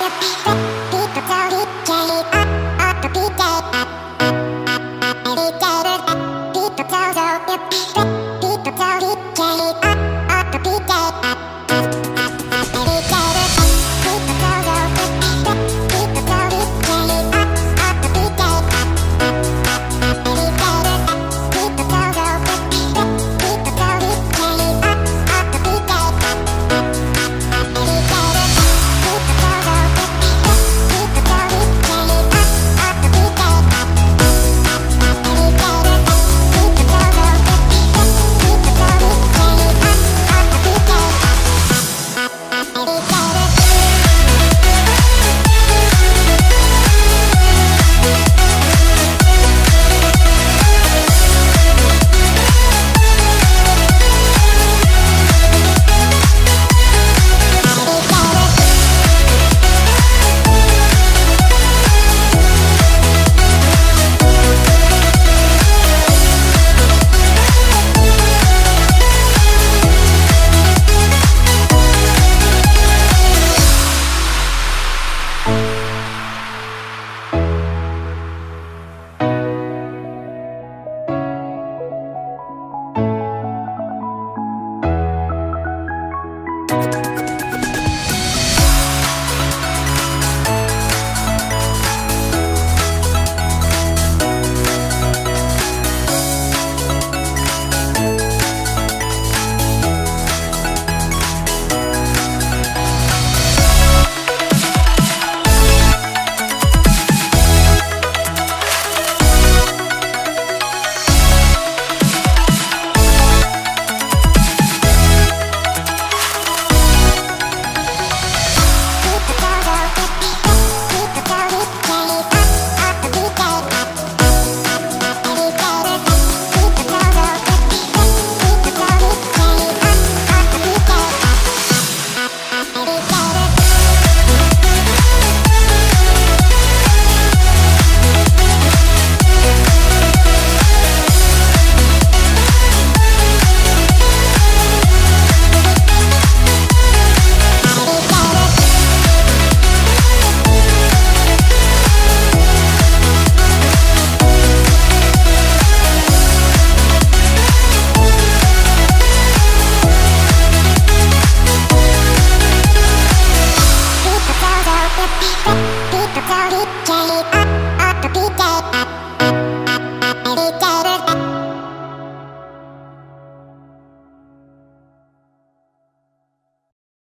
Yep.